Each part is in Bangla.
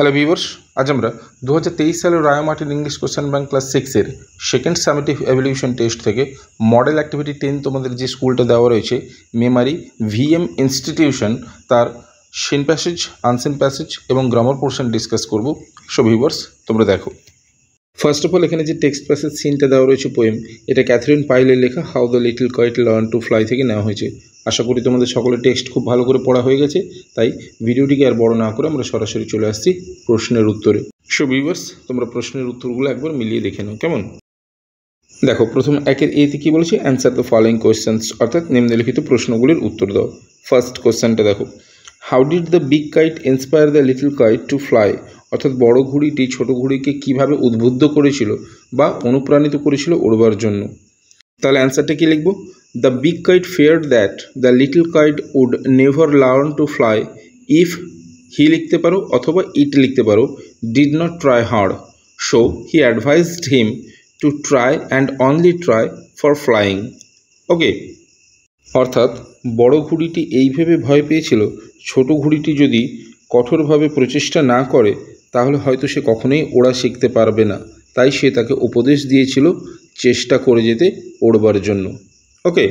হ্যালো ভিউয়ার্স আজ আমরা দু হাজার তেইশ সালের Ray Martin English question bank class সিক্সের সেকেন্ড সামেটিভ এভলিউশন টেস্ট থেকে মডেল অ্যাক্টিভিটি টেন তোমাদের যে স্কুলটা দেওয়া রয়েছে মেমারি ভিএম ইনস্টিটিউশন তার সিন প্যাসেজ আনসেন প্যাসেজ এবং গ্রামার পোর্শন ডিসকাস করব। সো ভিউয়ার্স তোমরা দেখো। ফার্স্ট অফ অল এখানে যে টেক্সট প্যাসেজ সিনটা দেওয়া রয়েছে পোয়েম এটা ক্যাথরিন পাইলের লেখা how the little kite learn to fly থেকে নেওয়া হয়েছে। আশা করি তোমাদের সকলের টেক্সট খুব ভালো করে পড়া হয়ে গেছে, তাই ভিডিওটিকে আর বড় না করে আমরা সরাসরি চলে আসছি প্রশ্নের উত্তরে। সো ভিউয়ার্স তোমরা প্রশ্নের উত্তরগুলো একবার মিলিয়ে দেখে নাও, কেমন? দেখো, প্রথম একের এতে কী বলেছে? অ্যান্সার দ্য ফলোয়িং কোয়েশ্চেন্স অর্থাৎ নিম্নলিখিত প্রশ্নগুলির উত্তর দাও। ফার্স্ট কোয়েশ্চেনটা দেখো। How did the big kite inspire the little kite to fly অর্থাৎ বড় ঘুড়িটি ছোট ঘুড়িকে কীভাবে উদ্বুদ্ধ করেছিল বা অনুপ্রাণিত করেছিল উড়বার জন্য? তাহলে অ্যান্সারটা কী লিখব? The big kite fear that the little kite would never learn to fly if he লিখতে পারো অথবা ইট লিখতে পারো did not try hard so he advised him to try and only try for flying okay অর্থাৎ বড় ঘুড়িটি এইভাবে ভয় পেয়েছিল, ছোট ঘুড়িটি যদি কঠোরভাবে প্রচেষ্টা না করে তাহলে হয়তো সে কখনোই ওড়া শিখতে পারবে না। তাই সে তাকে উপদেশ দিয়েছিল চেষ্টা করে যেতে ওড়বার জন্য। ওকে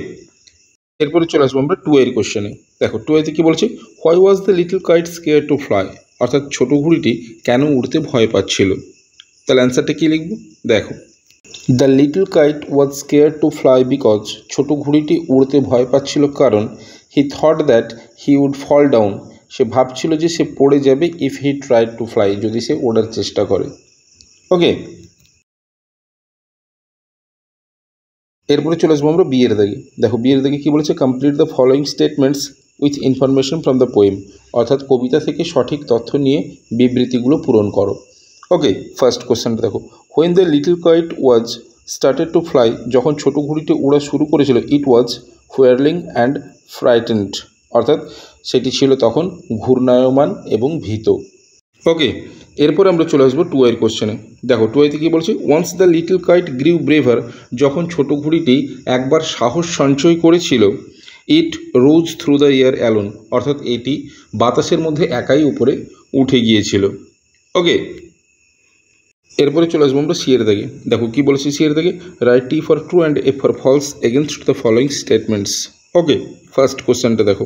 এরপরে চলে আসব আমরা টু এর কোশ্চেনে দেখো টু এতে কী বলছে? Why was the little kite scare to fly অর্থাৎ ছোটো ঘুড়িটি কেন উড়তে ভয় পাচ্ছিল? তাহলে অ্যান্সারটা কী লিখব? দেখো the little kite was scare to fly because ছোটো ঘুড়িটি উড়তে ভয় পাচ্ছিল কারণ he thought that he would fall down সে ভাবছিল যে সে পড়ে যাবে if he try to fly যদি সে ওড়ার চেষ্টা করে। ওকে এরপরে চলে আসব আমরা বিয়ের দাগে। দেখো, বিয়ের দাগে কী বলেছে? Complete the following statements with information from the poem অর্থাৎ কবিতা থেকে সঠিক তথ্য নিয়ে বিবৃতিগুলো পূরণ করো। ওকে ফার্স্ট কোশ্চেনটা দেখো। When the little kite was started to fly যখন ছোট ঘুড়িটি উড়া শুরু করেছিল ইট ওয়াজ হুয়ারলিং অ্যান্ড ফ্রাইটেন্ড অর্থাৎ সেটি ছিল তখন ঘূর্ণায়মান এবং ভীত। ওকে, এরপর আমরা চলে আসব টু এর কোশ্চেনে দেখো টু আইতে কী বলছি? Once the little kite grew braver যখন ছোট ঘুড়িটি একবার সাহস সঞ্চয় করেছিল it rose through the air alone অর্থাৎ এটি বাতাসের মধ্যে একাই উপরে উঠে গিয়েছিল। ওকে, এরপরে চলে আসব আমরা সিয়ের দাগে দেখো, কী বলেছি সিয়ের দাগে write T for true and A for false against the following statements okay first কোশ্চেনটা দেখো।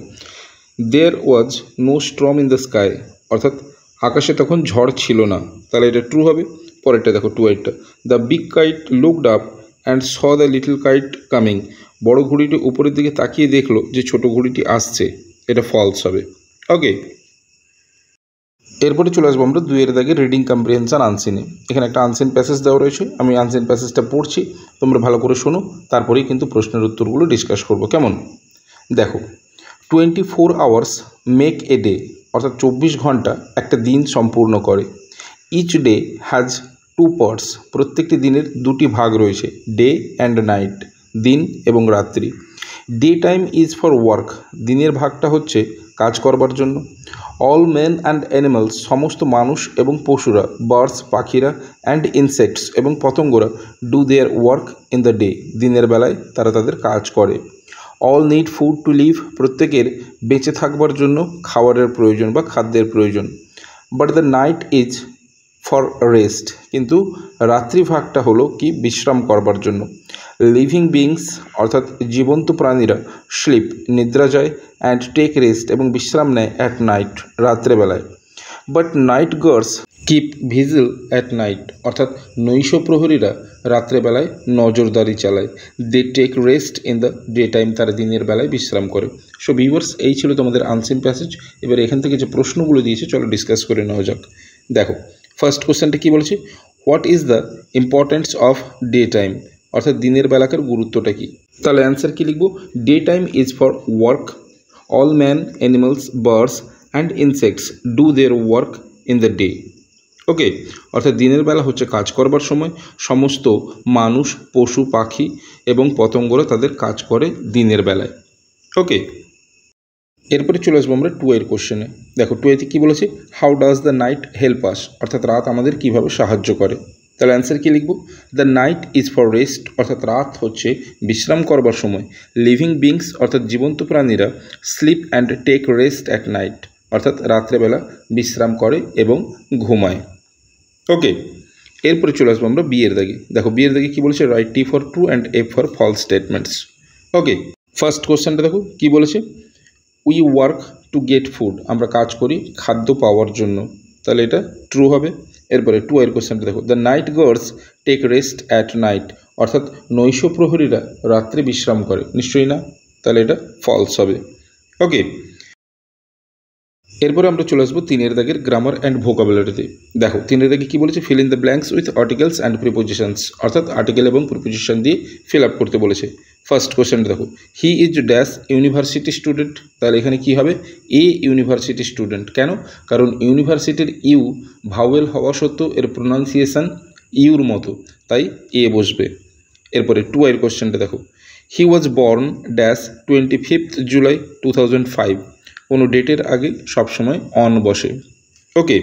There was no storm in the sky অর্থাৎ আকাশে তখন ঝড় ছিল না। তাহলে এটা ট্রু হবে? পরেরটা দেখো two. এইটটা the big kite looked up and saw the little kite coming বড় ঘুড়িটি উপরের দিকে তাকিয়ে দেখল যে ছোট ঘুড়িটি আসছে। এটা ফলস হবে। ওকে এরপরে চলে আসব আমরা দুইয়ের দাগে রিডিং কম্প্রিহেনশন আনসিনে এখানে একটা আনসিন প্যাসেজ দেওয়া রয়েছে। আমি আনসিন প্যাসেজটা পড়ছি, তোমরা ভালো করে শোনো, তারপরেই কিন্তু প্রশ্নের উত্তরগুলো ডিসকাস করব। কেমন? দেখো twenty four hours make a day অর্থাৎ চব্বিশ ঘণ্টা একটা দিন সম্পূর্ণ করে। Each day has two parts প্রত্যেকটি দিনের দুটি ভাগ রয়েছে ডে অ্যান্ড নাইট দিন এবং রাত্রি। Day time is for work দিনের ভাগটা হচ্ছে কাজ করবার জন্য। অল মেন অ্যান্ড অ্যানিমালস সমস্ত মানুষ এবং পশুরা বার্ডস পাখিরা অ্যান্ড ইনসেক্টস এবং পতঙ্গরা do their work in the day দিনের বেলায় তারা তাদের কাজ করে। All need food to live প্রত্যেকের বেঁচে থাকবার জন্য খাবারের প্রয়োজন বা খাদ্যের প্রয়োজন। But the night is for rest কিন্তু রাত্রিভাগটা হলো কি? বিশ্রাম করবার জন্য। লিভিং বিংস অর্থাৎ জীবন্ত প্রাণীরা স্লিপ নিদ্রা যায় অ্যান্ড টেক রেস্ট এবং বিশ্রাম নেয় অ্যাট নাইট রাত্রেবেলায়। But night guards keep vigil at night অর্থাৎ নৈশ প্রহরীরা রাত্রেবেলায় নজরদারি চালায়। They take rest in the day time তারা দিনের বেলায় বিশ্রাম করে। সো ভিউয়ার্স এই ছিল তোমাদের আনসিন প্যাসেজ এবার এখান থেকে যে প্রশ্নগুলো দিয়েছে, চলো ডিসকাস করে নেওয়া যাক। দেখো ফার্স্ট কোশ্চেনটা কী বলছে? What is the importance of day time অর্থাৎ দিনের বেলাকার গুরুত্বটা কী? তাহলে অ্যান্সার কী লিখব? Day time is for work all man animals birds and insects do their work in the day okay অর্থাৎ দিনের বেলা হচ্ছে কাজ করবার সময়। সমস্ত মানুষ, পশু, পাখি এবং পতঙ্গরা তাদের কাজ করে দিনের বেলায়। ওকে এরপরে চলে আসব আমরা টু এর কোশ্চেনে দেখো টু এতে কী বলেছে? How does the night help us অর্থাৎ রাত আমাদের কীভাবে সাহায্য করে? তাহলে অ্যান্সার কী লিখব? The night is for rest অর্থাৎ রাত হচ্ছে বিশ্রাম করবার সময়। লিভিং বিংস অর্থাৎ জীবন্ত প্রাণীরা sleep and take rest at night অর্থাৎ রাত্রেবেলা বিশ্রাম করে এবং ঘুমায়। ওকে এরপরে চলে আসব আমরা বিয়ের দাগে। দেখো বিয়ের দাগে কী বলেছে? Write T for true and F for false statements okay first কোশ্চেনটা দেখো, কী বলেছে? We work to get food আমরা কাজ করি খাদ্য পাওয়ার জন্য। তাহলে এটা ট্রু হবে। এরপরে টু এর কোশ্চেনটা দেখো। The night guards take rest at night অর্থাৎ নৈশ প্রহরীরা রাত্রে বিশ্রাম করে। নিশ্চয়ই না? তাহলে এটা ফলস হবে। ওকে এরপরে আমরা চলে আসব তিনের দাগের গ্রামার অ্যান্ড ভোকাবুলারিতে দেখো, তিনের দাগে কী বলেছে? Fill in the blanks with articles and prepositions অর্থাৎ আর্টিকেল এবং প্রিপোজিশন দিয়ে ফিল আপ করতে বলেছে। ফার্স্ট কোশ্চেনটা দেখো। He is dash university student তাহলে এখানে কি হবে? এ ইউনিভার্সিটি স্টুডেন্ট কেন? কারণ ইউনিভার্সিটির ইউ ভাওয়েল হওয়া সত্ত্বেও এর প্রোনাউন্সিয়েশন ইউর মতো। তাই এ বসবে। এরপরে টু এর কোশ্চেনটা দেখো। He was born dash twenty fifth July two thousand five কোনো ডেটের আগে সবসময় অন বসে। ওকে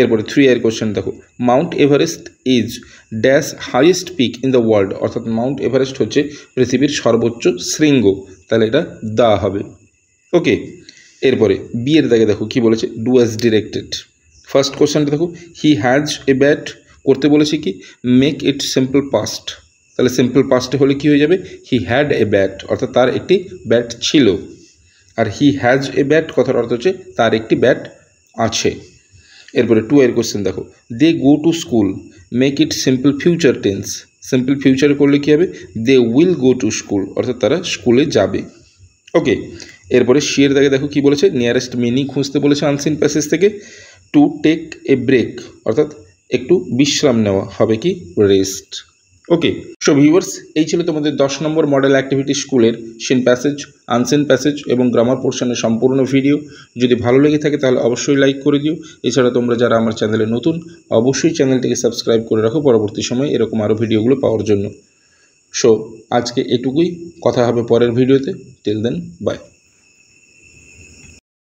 এরপরে থ্রি এর কোশ্চেন দেখো। Mount Everest is dash highest peak in the world, অর্থাৎ মাউন্ট এভারেস্ট হচ্ছে পৃথিবীর সর্বোচ্চ শৃঙ্গ। তাহলে এটা দা হবে। ওকে এরপরে বিয়ের দাগে দেখো কি বলেছে ডু অ্যাজ ডিরেক্টেড ফার্স্ট কোশ্চেনটা দেখো হি হ্যাজ এ ব্যাট করতে বলেছে কি মেক ইট সিম্পল পাস্ট তাহলে সিম্পল পাস্টে হলে কি হয়ে যাবে? হি হ্যাড এ ব্যাট অর্থাৎ তার একটি ব্যাট ছিল। আর হি হ্যাজ এ ব্যাট কথার অর্থ হচ্ছে তার একটি ব্যাট আছে। এরপরে টু এর কোশ্চেন দেখো they go to school make it simple future tense simple future করলে কী হবে? They will go to school অর্থাৎ তারা স্কুলে যাবে। ওকে এরপরে শিয়ের দাগে দেখো কি বলেছে? নিয়ারেস্ট মিনি খুঁজতে বলেছে আনসিন প্যাসেজ থেকে। টু টেক এ ব্রেক অর্থাৎ একটু বিশ্রাম নেওয়া হবে কি? রেস্ট ওকে সো ভিউয়ার্স এই ছিল তোমাদের দশ নম্বর মডেল অ্যাক্টিভিটি স্কুলের সিন প্যাসেজ আনসেন প্যাসেজ এবং গ্রামার পোর্শনের সম্পূর্ণ ভিডিও যদি ভালো লেগে থাকে তাহলে অবশ্যই লাইক করে দিও। এছাড়া তোমরা যারা আমার চ্যানেলে নতুন, অবশ্যই চ্যানেলটিকে সাবস্ক্রাইব করে রাখো পরবর্তী সময় এরকম আরও ভিডিওগুলো পাওয়ার জন্য। সো আজকে এটুকুই। কথা হবে পরের ভিডিওতে টিল দেন বাই